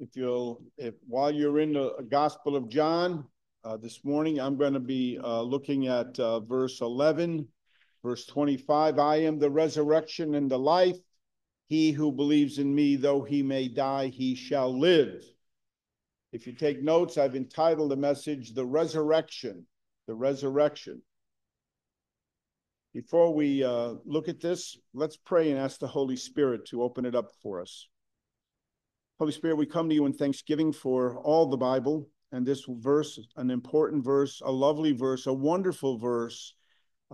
if you'll, if while you're in the Gospel of John uh, this morning, I'm going to be uh, looking at uh, verse 11, verse 25. I am the resurrection and the life. He who believes in me, though he may die, he shall live. If you take notes, I've entitled the message, The Resurrection. The Resurrection. Before we uh, look at this, let's pray and ask the Holy Spirit to open it up for us. Holy Spirit, we come to you in thanksgiving for all the Bible and this verse, an important verse, a lovely verse, a wonderful verse.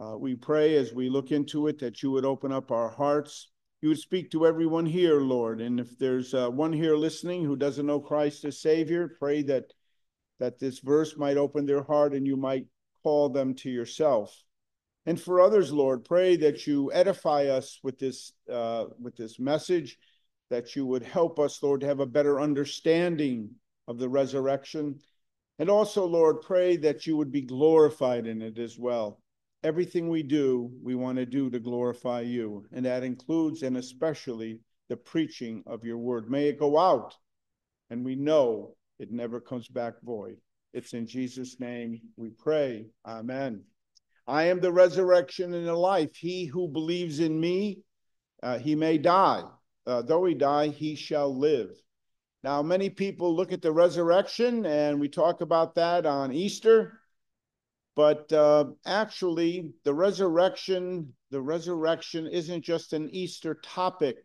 Uh, we pray as we look into it that you would open up our hearts. You would speak to everyone here, Lord. And if there's uh, one here listening who doesn't know Christ as Savior, pray that that this verse might open their heart and you might call them to yourself. And for others, Lord, pray that you edify us with this uh, with this message that you would help us, Lord, to have a better understanding of the resurrection. And also, Lord, pray that you would be glorified in it as well. Everything we do, we want to do to glorify you. And that includes and especially the preaching of your word. May it go out, and we know it never comes back void. It's in Jesus' name we pray. Amen. I am the resurrection and the life. He who believes in me, uh, he may die, uh, though he die, he shall live. Now, many people look at the resurrection, and we talk about that on Easter. But uh, actually, the resurrection, the resurrection isn't just an Easter topic.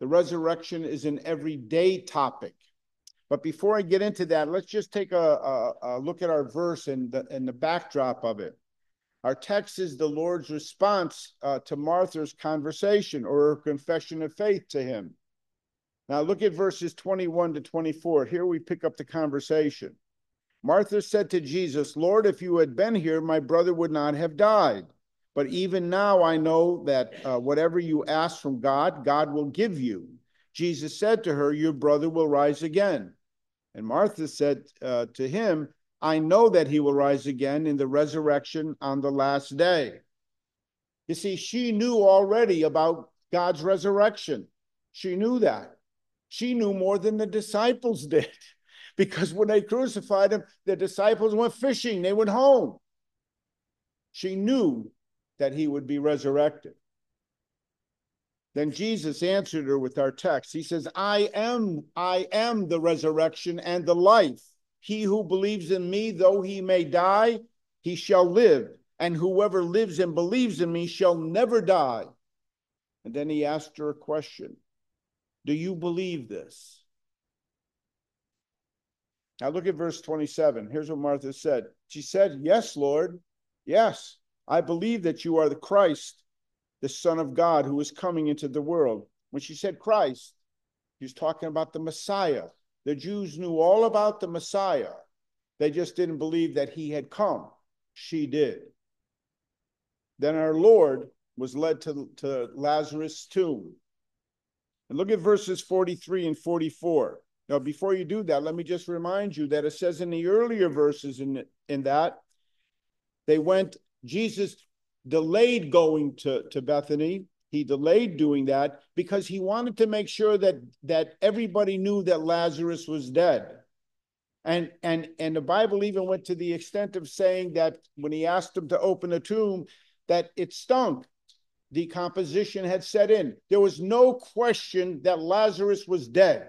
The resurrection is an everyday topic. But before I get into that, let's just take a, a, a look at our verse and the, and the backdrop of it. Our text is the Lord's response uh, to Martha's conversation or her confession of faith to him. Now look at verses 21 to 24. Here we pick up the conversation. Martha said to Jesus, Lord, if you had been here, my brother would not have died. But even now I know that uh, whatever you ask from God, God will give you. Jesus said to her, Your brother will rise again. And Martha said uh, to him, I know that he will rise again in the resurrection on the last day. You see, she knew already about God's resurrection. She knew that. She knew more than the disciples did because when they crucified him, the disciples went fishing, they went home. She knew that he would be resurrected. Then Jesus answered her with our text. He says, I am, I am the resurrection and the life. He who believes in me, though he may die, he shall live. And whoever lives and believes in me shall never die. And then he asked her a question Do you believe this? Now look at verse 27. Here's what Martha said. She said, Yes, Lord. Yes, I believe that you are the Christ, the Son of God who is coming into the world. When she said Christ, she's talking about the Messiah, the Jews knew all about the Messiah. They just didn't believe that he had come. She did. Then our Lord was led to, to Lazarus' tomb. And look at verses 43 and 44. Now, before you do that, let me just remind you that it says in the earlier verses in, in that they went, Jesus delayed going to, to Bethany he delayed doing that because he wanted to make sure that that everybody knew that Lazarus was dead. And and and the Bible even went to the extent of saying that when he asked him to open the tomb, that it stunk. Decomposition had set in. There was no question that Lazarus was dead.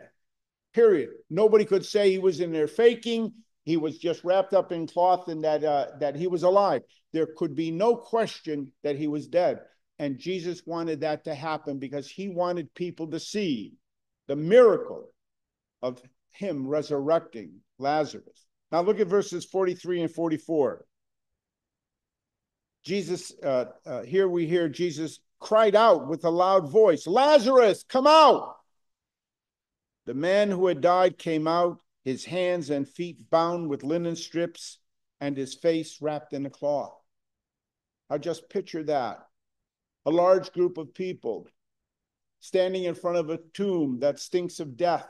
Period. Nobody could say he was in there faking. He was just wrapped up in cloth and that uh, that he was alive. There could be no question that he was dead. And Jesus wanted that to happen because he wanted people to see the miracle of him resurrecting Lazarus. Now look at verses 43 and 44. Jesus, uh, uh, here we hear Jesus cried out with a loud voice, Lazarus, come out. The man who had died came out, his hands and feet bound with linen strips, and his face wrapped in a cloth. I just picture that a large group of people standing in front of a tomb that stinks of death.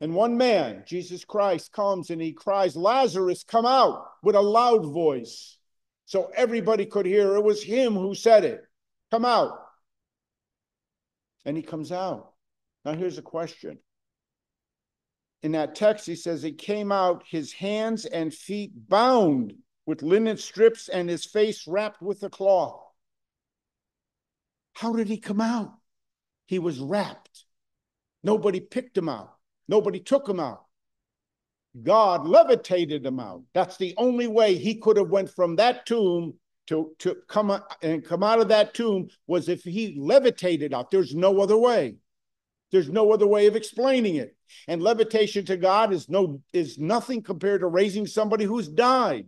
And one man, Jesus Christ, comes and he cries, Lazarus, come out with a loud voice. So everybody could hear it was him who said it. Come out. And he comes out. Now, here's a question in that text, he says he came out, his hands and feet bound with linen strips and his face wrapped with a cloth. How did he come out? He was wrapped. Nobody picked him out. Nobody took him out. God levitated him out. That's the only way he could have went from that tomb to, to come and come out of that tomb was if he levitated out. There's no other way. There's no other way of explaining it. And levitation to God is no is nothing compared to raising somebody who's died.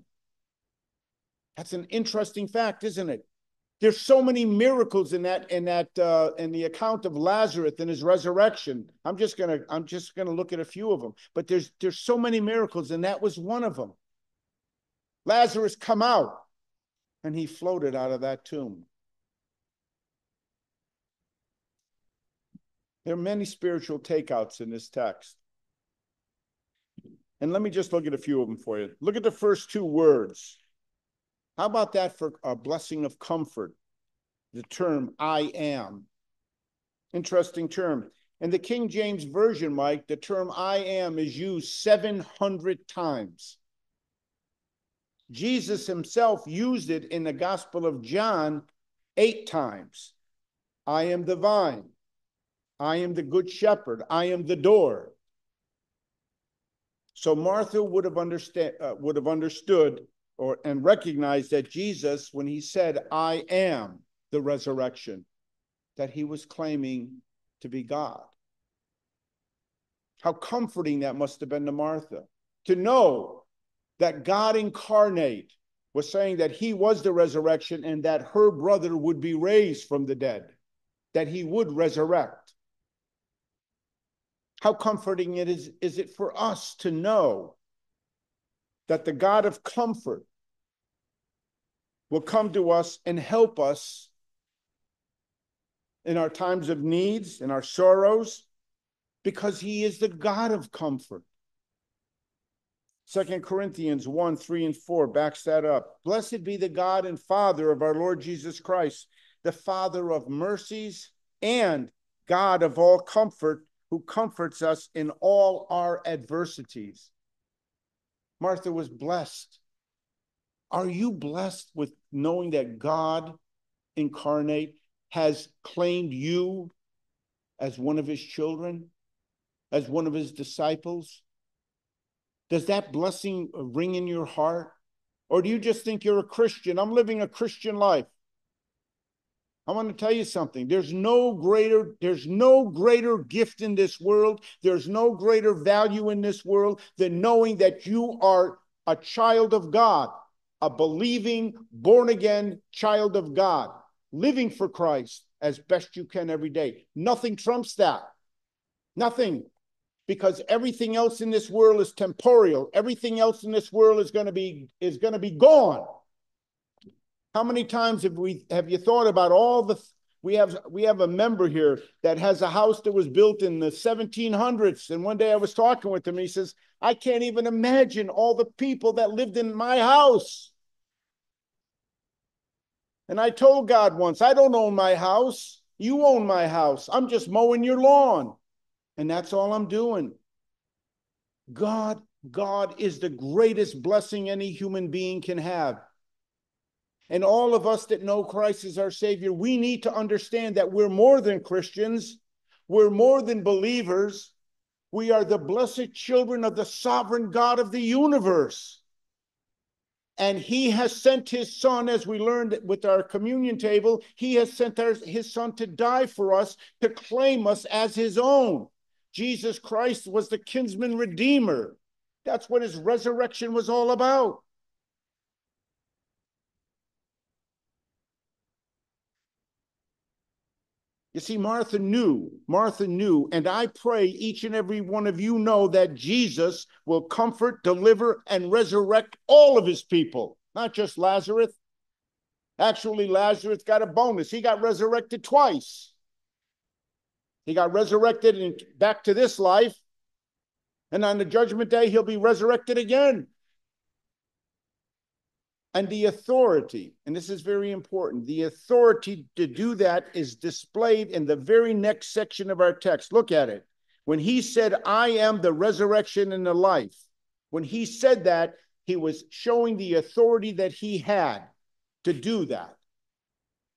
That's an interesting fact, isn't it? There's so many miracles in that in that uh, in the account of Lazarus and his resurrection. I'm just gonna I'm just gonna look at a few of them. But there's there's so many miracles, and that was one of them. Lazarus come out, and he floated out of that tomb. There are many spiritual takeouts in this text. And let me just look at a few of them for you. Look at the first two words. How about that for a blessing of comfort? The term I am. Interesting term. In the King James Version, Mike, the term I am is used 700 times. Jesus himself used it in the Gospel of John eight times. I am the vine. I am the good shepherd. I am the door. So Martha would have understand uh, would have understood or and recognize that Jesus, when he said, "I am the resurrection," that he was claiming to be God. How comforting that must have been to Martha to know that God incarnate was saying that he was the resurrection and that her brother would be raised from the dead, that he would resurrect. How comforting it is, is it for us to know that the God of comfort will come to us and help us in our times of needs, in our sorrows, because he is the God of comfort. Second Corinthians 1, 3, and 4 backs that up. Blessed be the God and Father of our Lord Jesus Christ, the Father of mercies and God of all comfort, who comforts us in all our adversities. Martha was blessed. Are you blessed with knowing that God incarnate has claimed you as one of his children, as one of his disciples? Does that blessing ring in your heart? Or do you just think you're a Christian? I'm living a Christian life. I want to tell you something. There's no greater, there's no greater gift in this world. There's no greater value in this world than knowing that you are a child of God, a believing, born again child of God, living for Christ as best you can every day. Nothing trumps that. Nothing. Because everything else in this world is temporal. Everything else in this world is going to be is going to be gone. How many times have we have you thought about all the we have we have a member here that has a house that was built in the 1700s and one day I was talking with him he says I can't even imagine all the people that lived in my house. And I told God once, I don't own my house. You own my house. I'm just mowing your lawn. And that's all I'm doing. God God is the greatest blessing any human being can have. And all of us that know Christ as our Savior, we need to understand that we're more than Christians, we're more than believers. We are the blessed children of the sovereign God of the universe. And he has sent his son, as we learned with our communion table, he has sent our, his son to die for us, to claim us as his own. Jesus Christ was the kinsman redeemer. That's what his resurrection was all about. You see, Martha knew, Martha knew, and I pray each and every one of you know that Jesus will comfort, deliver, and resurrect all of his people, not just Lazarus. Actually, Lazarus got a bonus. He got resurrected twice. He got resurrected and back to this life. And on the judgment day, he'll be resurrected again and the authority, and this is very important, the authority to do that is displayed in the very next section of our text. Look at it. When he said, I am the resurrection and the life, when he said that, he was showing the authority that he had to do that.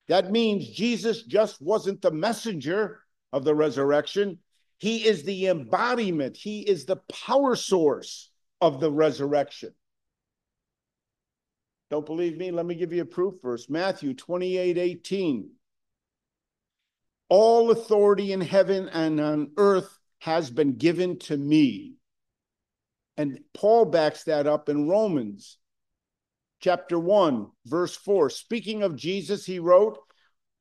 That means Jesus just wasn't the messenger of the resurrection. He is the embodiment, he is the power source of the resurrection. Don't believe me? Let me give you a proof verse. Matthew 28 18. All authority in heaven and on earth has been given to me. And Paul backs that up in Romans chapter 1, verse 4. Speaking of Jesus, he wrote,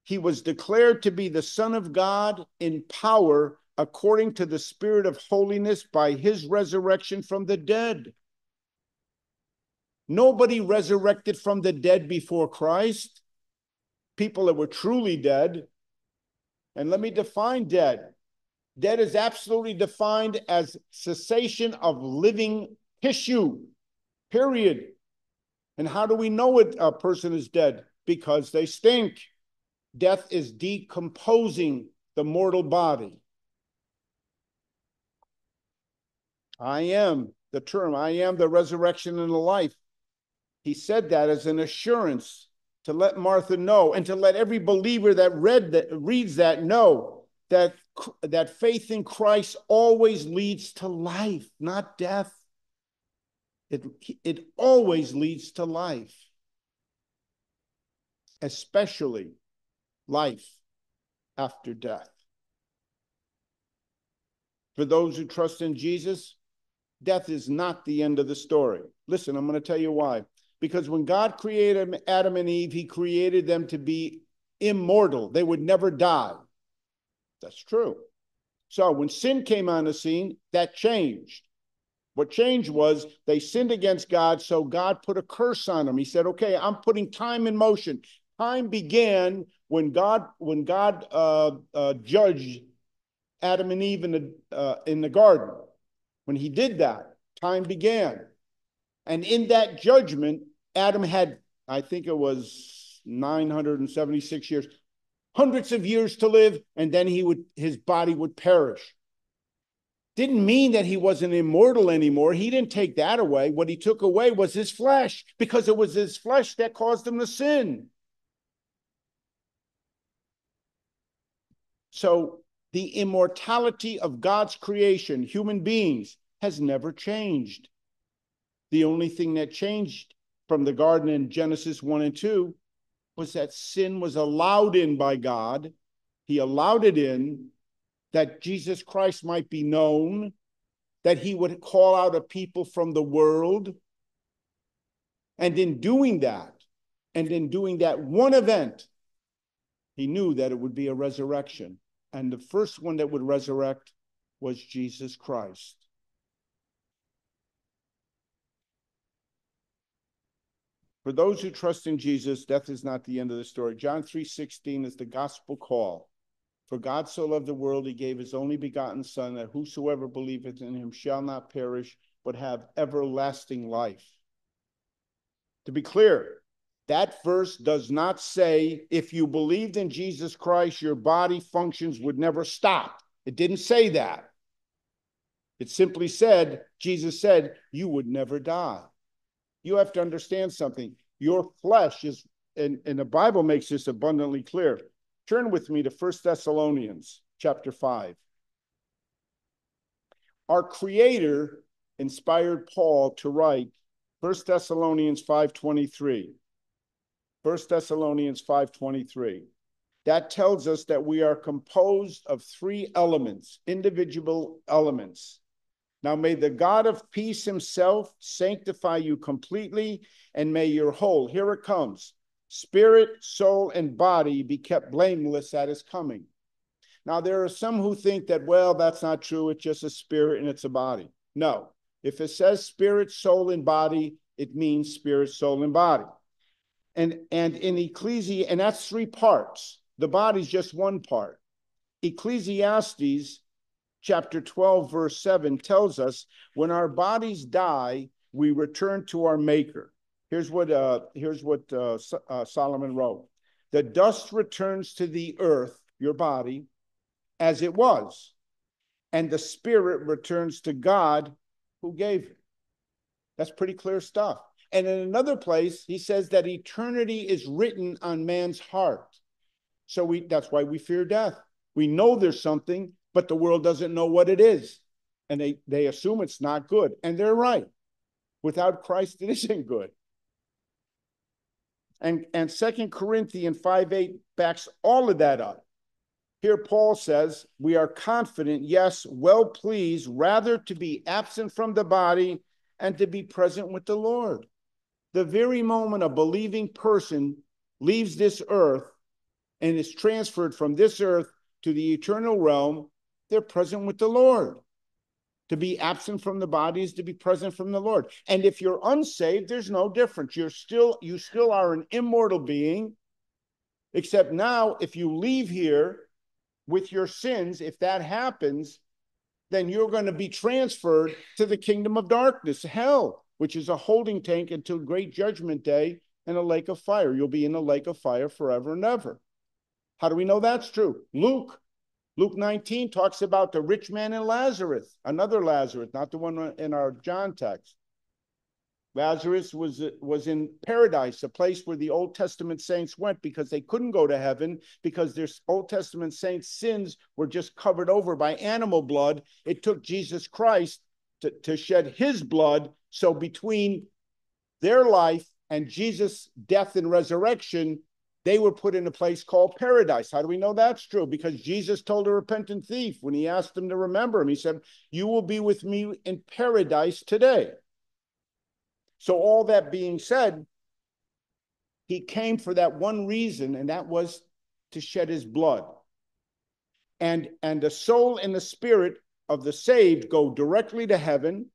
He was declared to be the Son of God in power according to the Spirit of holiness by his resurrection from the dead. Nobody resurrected from the dead before Christ. People that were truly dead. And let me define dead. Dead is absolutely defined as cessation of living tissue, period. And how do we know it, a person is dead? Because they stink. Death is decomposing the mortal body. I am the term, I am the resurrection and the life. He said that as an assurance to let Martha know and to let every believer that read that reads that know that that faith in Christ always leads to life, not death. It, it always leads to life, especially life after death. For those who trust in Jesus, death is not the end of the story. Listen, I'm going to tell you why. Because when God created Adam and Eve, he created them to be immortal. They would never die. That's true. So when sin came on the scene, that changed. What changed was they sinned against God, so God put a curse on them. He said, "Okay, I'm putting time in motion." Time began when God when God uh, uh, judged Adam and Eve in the uh, in the garden. When He did that, time began. And in that judgment, Adam had, I think it was 976 years, hundreds of years to live, and then he would his body would perish. Didn't mean that he wasn't immortal anymore. He didn't take that away. What he took away was his flesh, because it was his flesh that caused him to sin. So the immortality of God's creation, human beings, has never changed. The only thing that changed from the garden in Genesis 1 and 2 was that sin was allowed in by God. He allowed it in that Jesus Christ might be known, that he would call out a people from the world. And in doing that, and in doing that one event, he knew that it would be a resurrection. And the first one that would resurrect was Jesus Christ. For those who trust in Jesus, death is not the end of the story. John 3:16 is the gospel call. For God so loved the world, he gave his only begotten Son, that whosoever believeth in him shall not perish, but have everlasting life. To be clear, that verse does not say if you believed in Jesus Christ, your body functions would never stop. It didn't say that. It simply said, Jesus said, you would never die you have to understand something. Your flesh is, and, and the Bible makes this abundantly clear. Turn with me to First Thessalonians chapter 5. Our Creator inspired Paul to write First Thessalonians 5.23. First Thessalonians 5.23. That tells us that we are composed of three elements, individual elements. Now may the God of peace himself sanctify you completely, and may your whole, here it comes, spirit, soul, and body be kept blameless at his coming. Now, there are some who think that, well, that's not true. It's just a spirit and it's a body. No. If it says spirit, soul, and body, it means spirit, soul, and body. And, and in Ecclesi, and that's three parts. The body's just one part. Ecclesiastes chapter 12, verse 7 tells us when our bodies die, we return to our maker. Here's what, uh, here's what uh, uh, Solomon wrote The dust returns to the earth, your body, as it was, and the spirit returns to God who gave it. That's pretty clear stuff. And in another place, he says that eternity is written on man's heart. So we that's why we fear death. We know there's something, but the world doesn't know what it is. And they, they assume it's not good. And they're right. Without Christ, it isn't good. And, and Second Corinthians 5 8 backs all of that up. Here, Paul says, We are confident, yes, well pleased, rather to be absent from the body and to be present with the Lord. The very moment a believing person leaves this earth and is transferred from this earth to the eternal realm, they're present with the Lord. To be absent from the body is to be present from the Lord. And if you're unsaved, there's no difference. You're still you still are an immortal being. Except now if you leave here with your sins, if that happens, then you're going to be transferred to the kingdom of darkness, hell, which is a holding tank until great judgment day and a lake of fire. You'll be in a lake of fire forever and ever. How do we know that's true? Luke Luke 19 talks about the rich man and Lazarus, another Lazarus, not the one in our John text. Lazarus was, was in paradise, a place where the Old Testament saints went because they couldn't go to heaven because their Old Testament saints' sins were just covered over by animal blood. It took Jesus Christ to, to shed his blood. So between their life and Jesus' death and resurrection, they were put in a place called paradise. How do we know that's true? Because Jesus told a repentant thief when he asked him to remember him, he said, You will be with me in paradise today. So, all that being said, he came for that one reason, and that was to shed his blood. And, and the soul and the spirit of the saved go directly to heaven,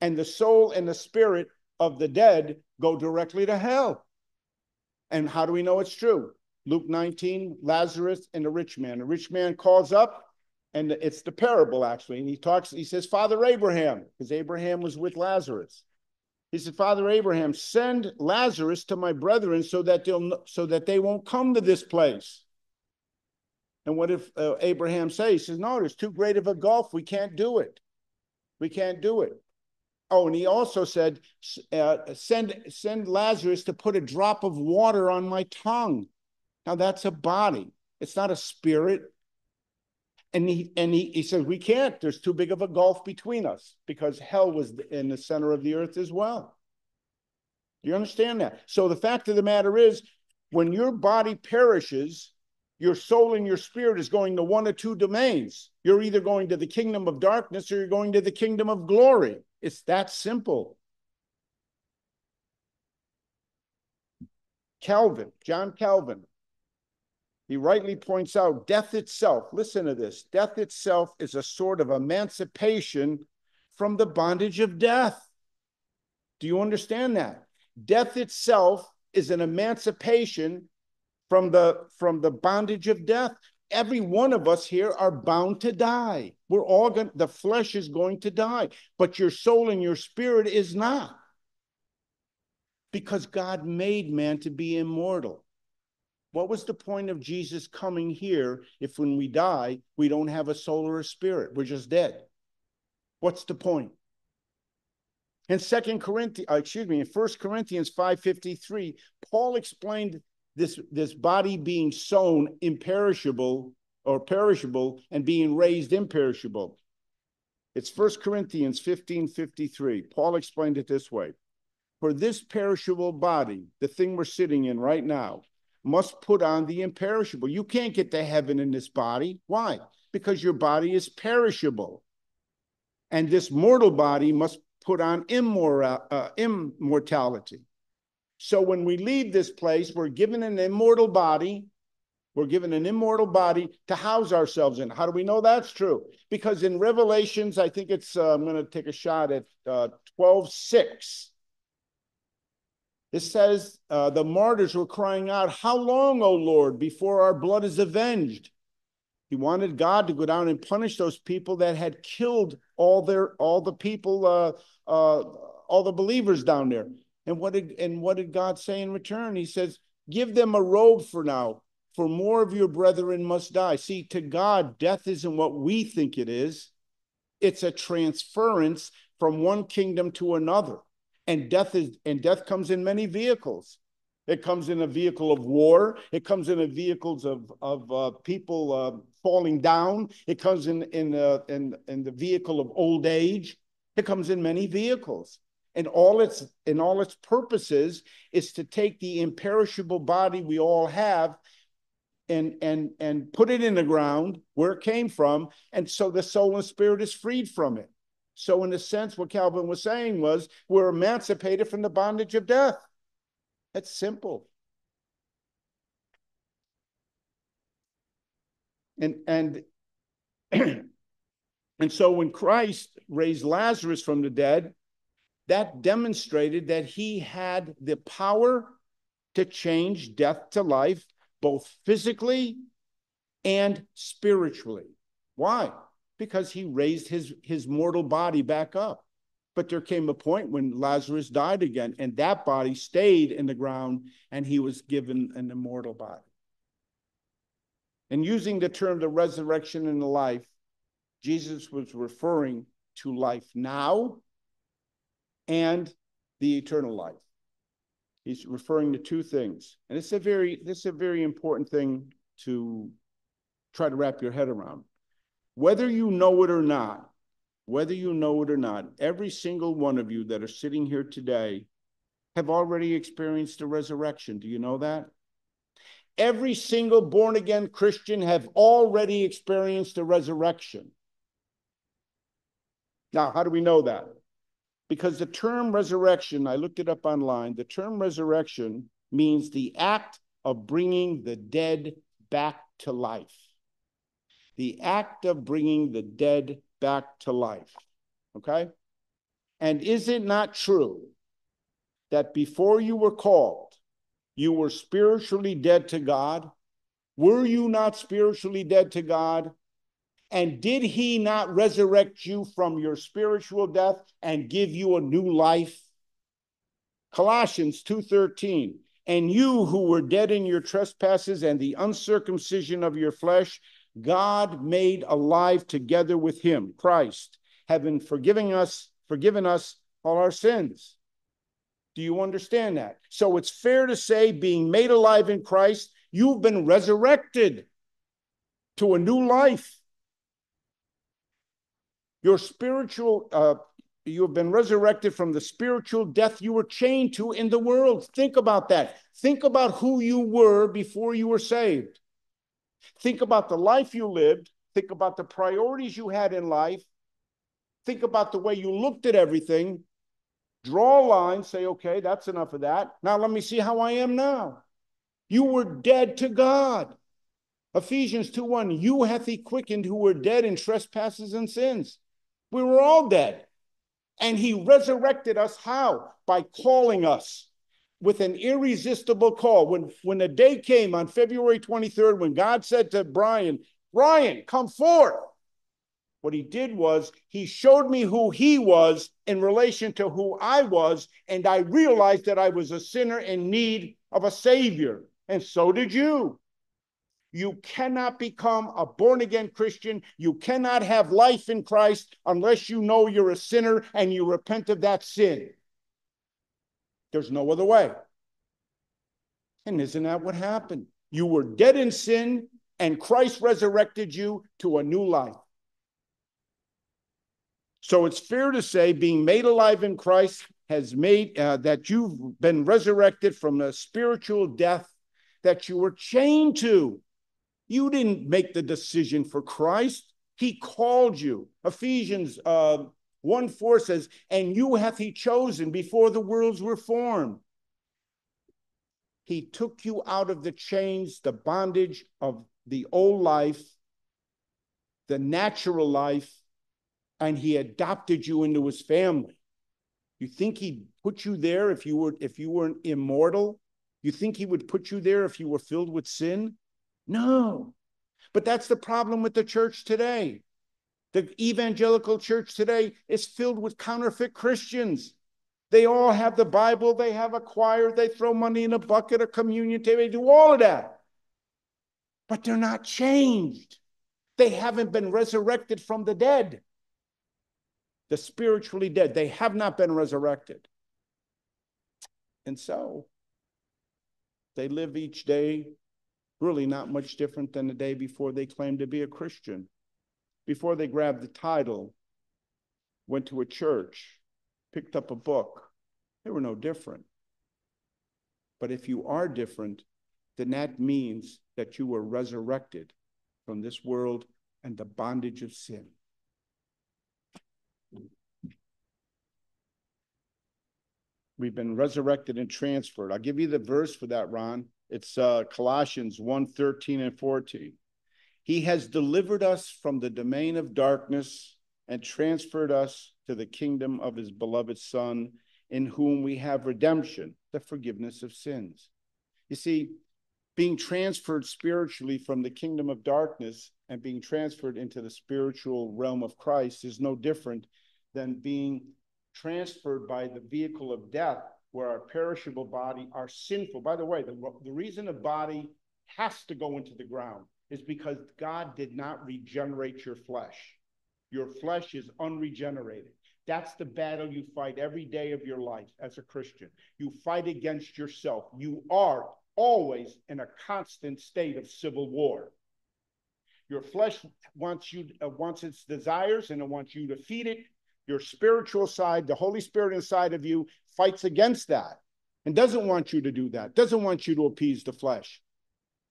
and the soul and the spirit of the dead go directly to hell. And how do we know it's true? Luke 19, Lazarus and the rich man. The rich man calls up, and it's the parable actually. And he talks, he says, Father Abraham, because Abraham was with Lazarus. He said, Father Abraham, send Lazarus to my brethren so that they'll so that they won't come to this place. And what if uh, Abraham says? He says, No, there's too great of a gulf. We can't do it. We can't do it. Oh, and he also said, uh, send, send Lazarus to put a drop of water on my tongue. Now that's a body. It's not a spirit. And he and he, he says, we can't. There's too big of a gulf between us because hell was in the center of the earth as well. Do you understand that? So the fact of the matter is, when your body perishes, your soul and your spirit is going to one of two domains. You're either going to the kingdom of darkness or you're going to the kingdom of glory. It's that simple. Calvin, John Calvin, he rightly points out death itself, listen to this death itself is a sort of emancipation from the bondage of death. Do you understand that? Death itself is an emancipation from the from the bondage of death every one of us here are bound to die. We're all going the flesh is going to die, but your soul and your spirit is not. Because God made man to be immortal. What was the point of Jesus coming here if when we die, we don't have a soul or a spirit? We're just dead. What's the point? In Second Corinthians, uh, excuse me, in First Corinthians 5:53, Paul explained this, this body being sown imperishable or perishable and being raised imperishable. It's First Corinthians 15 53. Paul explained it this way For this perishable body, the thing we're sitting in right now, must put on the imperishable. You can't get to heaven in this body. Why? Because your body is perishable. And this mortal body must put on uh, immortality. So when we leave this place, we're given an immortal body. We're given an immortal body to house ourselves in. How do we know that's true? Because in Revelations, I think it's, uh, I'm going to take a shot at uh, 12 6. It says, uh, the martyrs were crying out, How long, O Lord, before our blood is avenged? He wanted God to go down and punish those people that had killed all their all the people, uh, uh, all the believers down there. And what did and what did God say in return? He says, "Give them a robe for now, for more of your brethren must die." See, to God, death isn't what we think it is. It's a transference from one kingdom to another. And death is and death comes in many vehicles. It comes in a vehicle of war. It comes in a vehicles of of uh, people uh, falling down. It comes in in, uh, in in the vehicle of old age. It comes in many vehicles, and all its and all its purposes is to take the imperishable body we all have and and and put it in the ground where it came from and so the soul and spirit is freed from it. So in a sense what calvin was saying was we're emancipated from the bondage of death. That's simple. And and and so when christ raised lazarus from the dead that demonstrated that he had the power to change death to life both physically and spiritually. Why? Because he raised his, his mortal body back up. But there came a point when Lazarus died again, and that body stayed in the ground, and he was given an immortal body. And using the term the resurrection and the life, Jesus was referring to life now and the eternal life. He's referring to two things. And it's a very this is a very important thing to try to wrap your head around. Whether you know it or not, whether you know it or not, every single one of you that are sitting here today have already experienced the resurrection. Do you know that? Every single born again Christian have already experienced the resurrection. Now, how do we know that? Because the term resurrection, I looked it up online, the term resurrection means the act of bringing the dead back to life. The act of bringing the dead back to life. Okay? And is it not true that before you were called, you were spiritually dead to God? Were you not spiritually dead to God? And did he not resurrect you from your spiritual death and give you a new life? Colossians 2:13 And you who were dead in your trespasses and the uncircumcision of your flesh God made alive together with him Christ having forgiven us forgiven us all our sins. Do you understand that? So it's fair to say being made alive in Christ you've been resurrected to a new life. Your spiritual, uh, you have been resurrected from the spiritual death you were chained to in the world. Think about that. Think about who you were before you were saved. Think about the life you lived. Think about the priorities you had in life. Think about the way you looked at everything. Draw a line, say, okay, that's enough of that. Now let me see how I am now. You were dead to God. Ephesians 2 1, you hath he quickened who were dead in trespasses and sins. We were all dead. And he resurrected us how? By calling us with an irresistible call. When, when the day came on February 23rd, when God said to Brian, Brian, come forth. What he did was he showed me who he was in relation to who I was, and I realized that I was a sinner in need of a savior. And so did you. You cannot become a born again Christian. You cannot have life in Christ unless you know you're a sinner and you repent of that sin. There's no other way. And isn't that what happened? You were dead in sin, and Christ resurrected you to a new life. So it's fair to say being made alive in Christ has made uh, that you've been resurrected from the spiritual death that you were chained to. You didn't make the decision for Christ. He called you. Ephesians uh, 1 4 says, And you hath he chosen before the worlds were formed. He took you out of the chains, the bondage of the old life, the natural life, and he adopted you into his family. You think he'd put you there if you were if you weren't immortal? You think he would put you there if you were filled with sin? No. But that's the problem with the church today. The evangelical church today is filled with counterfeit Christians. They all have the Bible, they have a choir, they throw money in a bucket, a communion table, they do all of that. But they're not changed. They haven't been resurrected from the dead. the spiritually dead. They have not been resurrected. And so they live each day really not much different than the day before they claimed to be a Christian, before they grabbed the title, went to a church, picked up a book. They were no different. But if you are different, then that means that you were resurrected from this world and the bondage of sin. We've been resurrected and transferred. I'll give you the verse for that, Ron. It's uh, Colossians 1 13 and 14. He has delivered us from the domain of darkness and transferred us to the kingdom of his beloved Son, in whom we have redemption, the forgiveness of sins. You see, being transferred spiritually from the kingdom of darkness and being transferred into the spiritual realm of Christ is no different than being transferred by the vehicle of death, where our perishable body, our sinful. By the way, the, the reason a body has to go into the ground is because God did not regenerate your flesh. Your flesh is unregenerated. That's the battle you fight every day of your life as a Christian. You fight against yourself. You are always in a constant state of civil war. Your flesh wants you uh, wants its desires and it wants you to feed it your spiritual side, the Holy Spirit inside of you fights against that and doesn't want you to do that, doesn't want you to appease the flesh.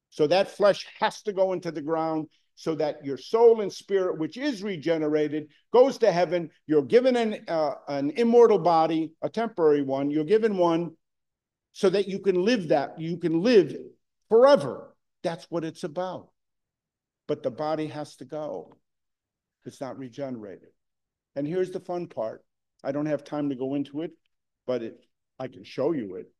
So that flesh has to go into the ground so that your soul and spirit, which is regenerated, goes to heaven. You're given an, uh, an immortal body, a temporary one. You're given one so that you can live that, you can live forever. That's what it's about. But the body has to go, it's not regenerated. And here's the fun part. I don't have time to go into it, but it, I can show you it.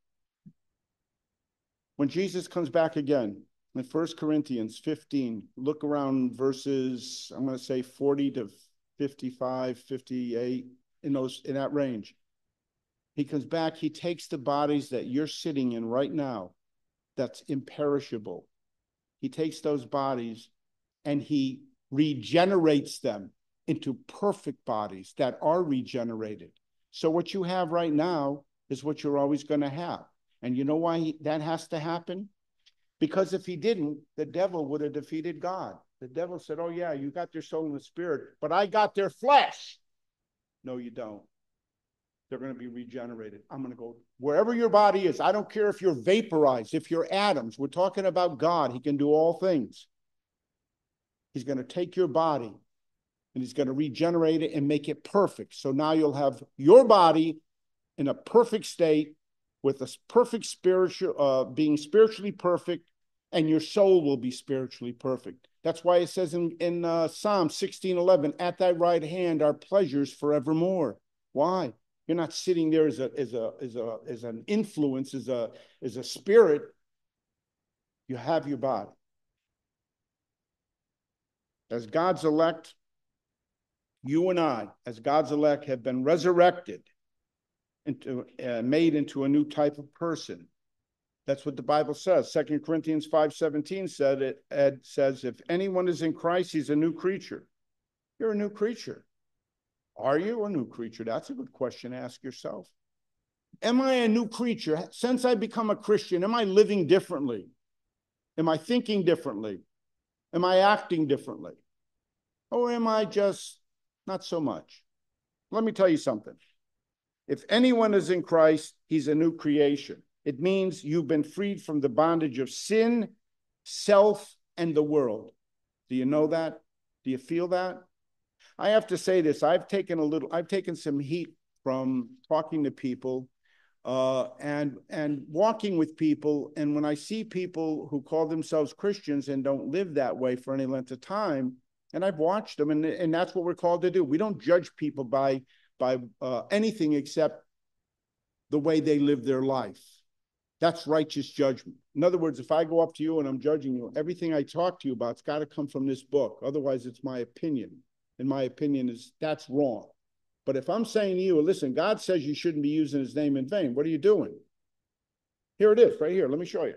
When Jesus comes back again in 1 Corinthians 15, look around verses, I'm going to say 40 to 55, 58, in those in that range. He comes back, he takes the bodies that you're sitting in right now, that's imperishable. He takes those bodies and he regenerates them into perfect bodies that are regenerated. So, what you have right now is what you're always going to have. And you know why that has to happen? Because if he didn't, the devil would have defeated God. The devil said, Oh, yeah, you got their soul and the spirit, but I got their flesh. No, you don't. They're going to be regenerated. I'm going to go wherever your body is. I don't care if you're vaporized, if you're atoms. We're talking about God. He can do all things. He's going to take your body and he's going to regenerate it and make it perfect. So now you'll have your body in a perfect state with a perfect spiritual, uh, being spiritually perfect, and your soul will be spiritually perfect. That's why it says in, in uh, Psalm 16 11, at thy right hand are pleasures forevermore. Why? You're not sitting there as a as a as a as an influence, as a as a spirit. You have your body. As God's elect, you and I, as God's elect, have been resurrected into uh, made into a new type of person. That's what the Bible says. Second Corinthians 5:17 said it Ed says, if anyone is in Christ, he's a new creature. You're a new creature. Are you a new creature? That's a good question to ask yourself. Am I a new creature? Since I become a Christian, am I living differently? Am I thinking differently? Am I acting differently? Or am I just not so much. Let me tell you something. If anyone is in Christ, he's a new creation. It means you've been freed from the bondage of sin, self, and the world. Do you know that? Do you feel that? I have to say this. I've taken a little, I've taken some heat from talking to people uh, and and walking with people. And when I see people who call themselves Christians and don't live that way for any length of time, and I've watched them, and and that's what we're called to do. We don't judge people by by uh, anything except the way they live their life. That's righteous judgment. In other words, if I go up to you and I'm judging you, everything I talk to you about, it's got to come from this book. Otherwise, it's my opinion. And my opinion is that's wrong. But if I'm saying to you, listen, God says you shouldn't be using his name in vain, what are you doing? Here it is, right here. Let me show you.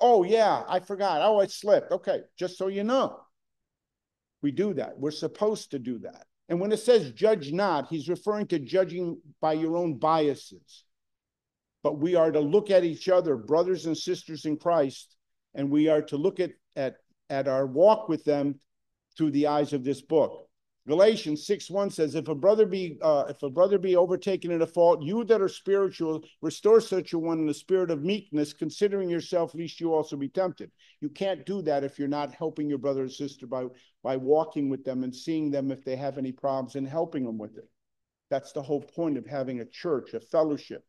Oh, yeah, I forgot. Oh, I slipped. Okay, just so you know. We do that. We're supposed to do that. And when it says judge not, he's referring to judging by your own biases. But we are to look at each other, brothers and sisters in Christ, and we are to look at, at, at our walk with them through the eyes of this book. Galatians 6 1 says, If a brother be uh, if a brother be overtaken in a fault, you that are spiritual, restore such a one in the spirit of meekness, considering yourself, lest you also be tempted. You can't do that if you're not helping your brother or sister by by walking with them and seeing them if they have any problems and helping them with it. That's the whole point of having a church, a fellowship.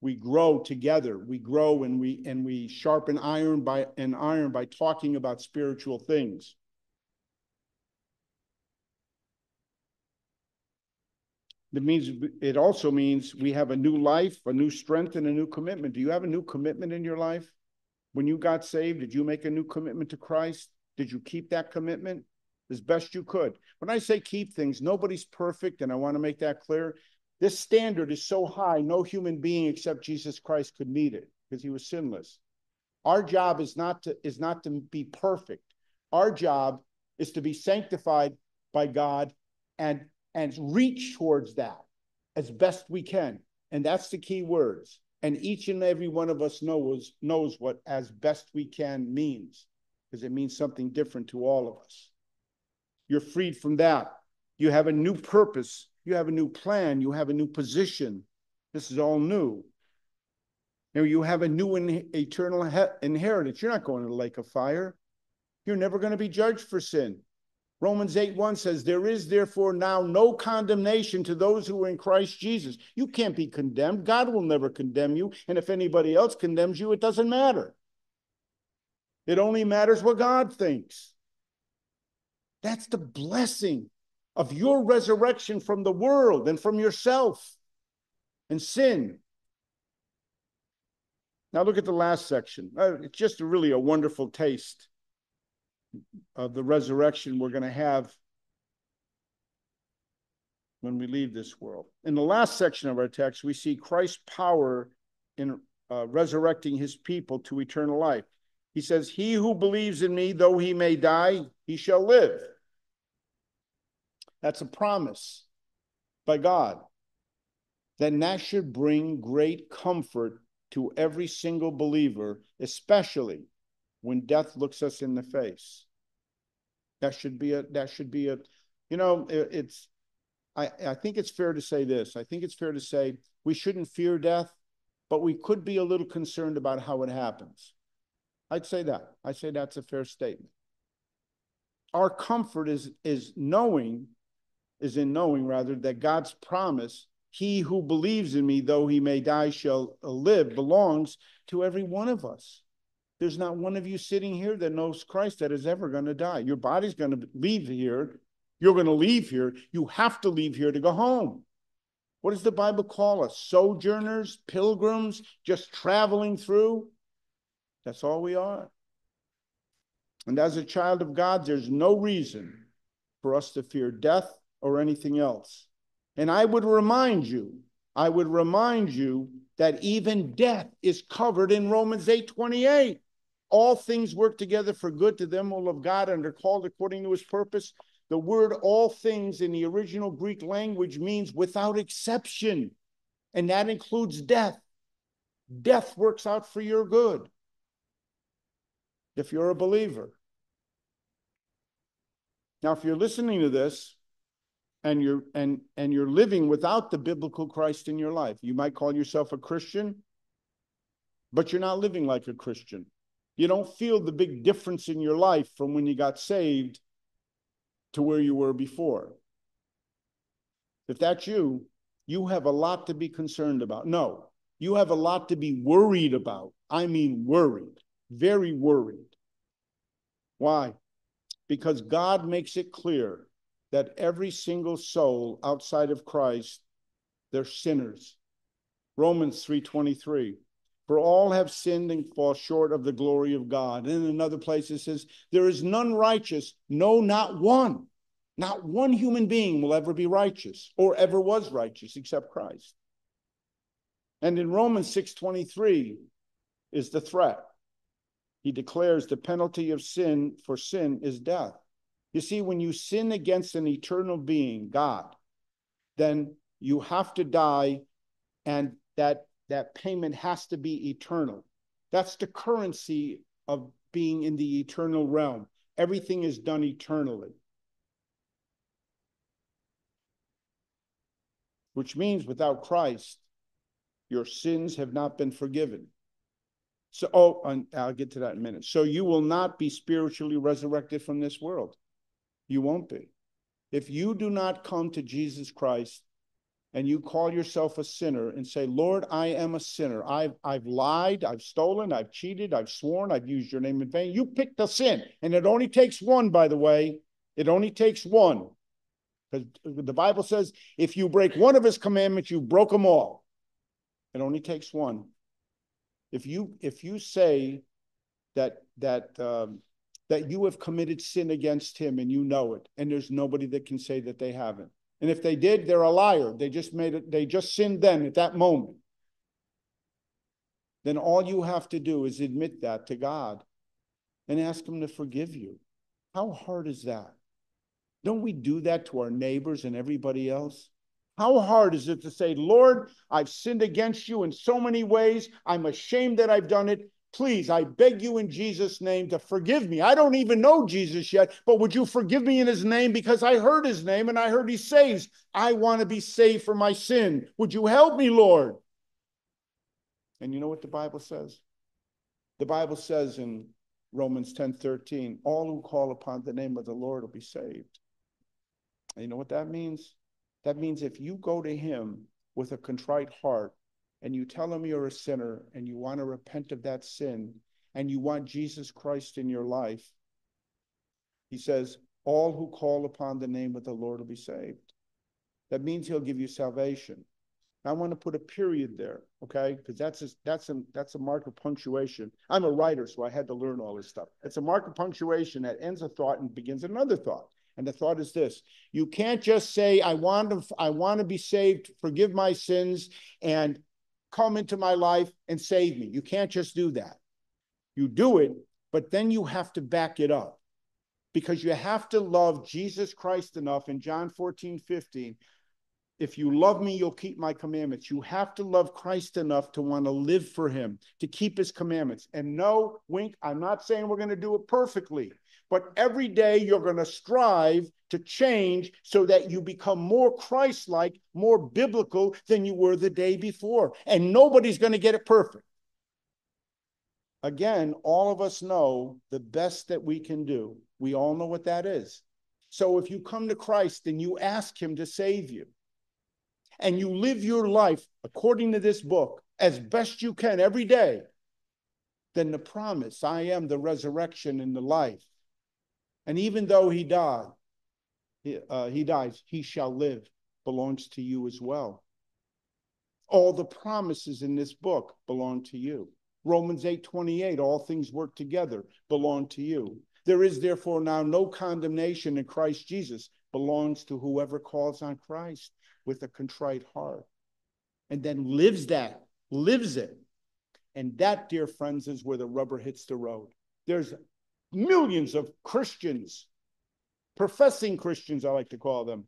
We grow together. We grow and we and we sharpen iron by and iron by talking about spiritual things. That means it also means we have a new life, a new strength, and a new commitment. Do you have a new commitment in your life? When you got saved, did you make a new commitment to Christ? Did you keep that commitment as best you could? When I say keep things, nobody's perfect, and I want to make that clear. This standard is so high, no human being except Jesus Christ could meet it because he was sinless. Our job is not to is not to be perfect. Our job is to be sanctified by God and and reach towards that as best we can. And that's the key words. And each and every one of us knows knows what as best we can means, because it means something different to all of us. You're freed from that. You have a new purpose. You have a new plan. You have a new position. This is all new. Now you have a new in, eternal inheritance. You're not going to the lake of fire. You're never going to be judged for sin. Romans 8 1 says, There is therefore now no condemnation to those who are in Christ Jesus. You can't be condemned. God will never condemn you. And if anybody else condemns you, it doesn't matter. It only matters what God thinks. That's the blessing of your resurrection from the world and from yourself and sin. Now, look at the last section. Uh, it's just really a wonderful taste of the resurrection we're going to have when we leave this world. In the last section of our text, we see Christ's power in uh, resurrecting his people to eternal life. He says, He who believes in me, though he may die, he shall live. That's a promise by God. Then that should bring great comfort to every single believer, especially when death looks us in the face. That should be a that should be a you know it, it's I I think it's fair to say this. I think it's fair to say we shouldn't fear death, but we could be a little concerned about how it happens. I'd say that. I'd say that's a fair statement. Our comfort is is knowing is in knowing rather that God's promise he who believes in me, though he may die, shall live, belongs to every one of us. There's not one of you sitting here that knows Christ that is ever going to die. Your body's going to leave here. You're going to leave here. You have to leave here to go home. What does the Bible call us? Sojourners, pilgrims, just traveling through? That's all we are. And as a child of God, there's no reason for us to fear death or anything else. And I would remind you, I would remind you that even death is covered in Romans 8 28 all things work together for good to them who love God and are called according to his purpose. The word all things in the original Greek language means without exception, and that includes death. Death works out for your good if you're a believer. Now, if you're listening to this and you're and and you're living without the biblical Christ in your life, you might call yourself a Christian, but you're not living like a Christian you don't feel the big difference in your life from when you got saved to where you were before. If that's you, you have a lot to be concerned about. No, you have a lot to be worried about. I mean, worried, very worried. Why? Because God makes it clear that every single soul outside of Christ, they're sinners. Romans 3:23. For all have sinned and fall short of the glory of God. And in another place it says, There is none righteous, no, not one. Not one human being will ever be righteous or ever was righteous except Christ. And in Romans 6:23 is the threat. He declares the penalty of sin for sin is death. You see, when you sin against an eternal being, God, then you have to die, and that that payment has to be eternal. That's the currency of being in the eternal realm. Everything is done eternally. Which means without Christ, your sins have not been forgiven. So, oh, I'll get to that in a minute. So you will not be spiritually resurrected from this world. You won't be. If you do not come to Jesus Christ and you call yourself a sinner and say, Lord, I am a sinner. I've, I've lied, I've stolen, I've cheated, I've sworn, I've used your name in vain. You picked a sin. And it only takes one, by the way. It only takes one. Because the Bible says if you break one of his commandments, you broke them all. It only takes one. If you if you say that that um, that you have committed sin against him and you know it, and there's nobody that can say that they haven't. And if they did, they're a liar. They just made it, they just sinned then at that moment. Then all you have to do is admit that to God and ask him to forgive you. How hard is that? Don't we do that to our neighbors and everybody else? How hard is it to say, Lord, I've sinned against you in so many ways. I'm ashamed that I've done it. Please, I beg you in Jesus' name to forgive me. I don't even know Jesus yet, but would you forgive me in his name because I heard his name and I heard he saves. I want to be saved from my sin. Would you help me, Lord? And you know what the Bible says? The Bible says in Romans 10 13, all who call upon the name of the Lord will be saved. And you know what that means? That means if you go to him with a contrite heart and you tell him you're a sinner and you want to repent of that sin and you want Jesus Christ in your life, he says, all who call upon the name of the Lord will be saved. That means he'll give you salvation. I want to put a period there, okay? Because that's a, that's a that's a mark of punctuation. I'm a writer, so I had to learn all this stuff. It's a mark of punctuation that ends a thought and begins another thought. And the thought is this you can't just say, I want to, I want to be saved, forgive my sins, and come into my life and save me. You can't just do that. You do it, but then you have to back it up because you have to love Jesus Christ enough in John 14, 15. If you love me, you'll keep my commandments. You have to love Christ enough to want to live for him, to keep his commandments. And no, wink, I'm not saying we're going to do it perfectly. But every day you're going to strive to change so that you become more Christ like, more biblical than you were the day before. And nobody's going to get it perfect. Again, all of us know the best that we can do. We all know what that is. So if you come to Christ and you ask Him to save you, and you live your life according to this book as best you can every day, then the promise I am the resurrection and the life and even though he died, he, uh, he dies, he shall live, belongs to you as well. All the promises in this book belong to you. Romans 8 28, all things work together, belong to you. There is therefore now no condemnation in Christ Jesus, belongs to whoever calls on Christ with a contrite heart and then lives that, lives it. And that, dear friends, is where the rubber hits the road. There's millions of Christians, professing Christians, I like to call them,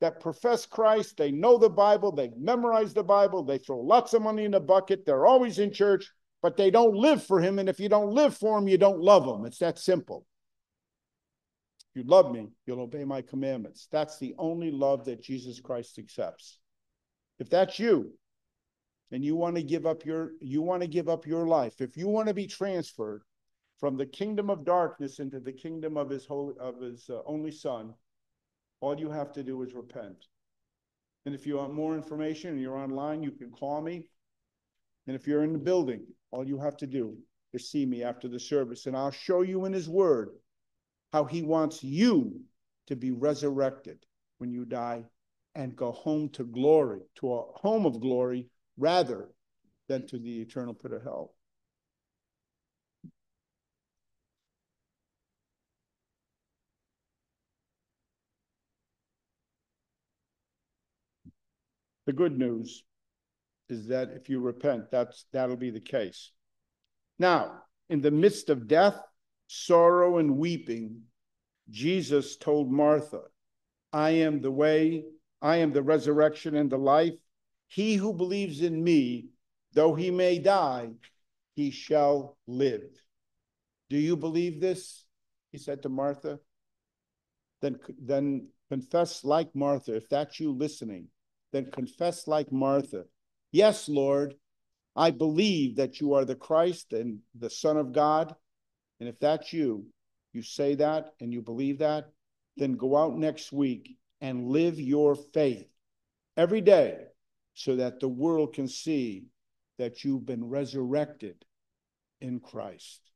that profess Christ. They know the Bible, they memorize the Bible, they throw lots of money in the bucket, they're always in church, but they don't live for Him. And if you don't live for Him, you don't love Him. It's that simple. If you love me, you'll obey my commandments. That's the only love that Jesus Christ accepts. If that's you, and you want to give up your you want to give up your life, if you want to be transferred from the kingdom of darkness into the kingdom of his holy, of his uh, only son, all you have to do is repent. And if you want more information and you're online, you can call me. And if you're in the building, all you have to do is see me after the service, and I'll show you in his word how he wants you to be resurrected when you die and go home to glory, to a home of glory, rather than to the eternal pit of hell. The good news is that if you repent, that's that'll be the case. Now, in the midst of death, sorrow, and weeping, Jesus told Martha, I am the way, I am the resurrection and the life. He who believes in me, though he may die, he shall live. Do you believe this? He said to Martha. Then, then confess like Martha. If that's you listening, then confess like Martha. Yes, Lord, I believe that you are the Christ and the Son of God. And if that's you, you say that and you believe that, then go out next week and live your faith every day so that the world can see that you've been resurrected in Christ.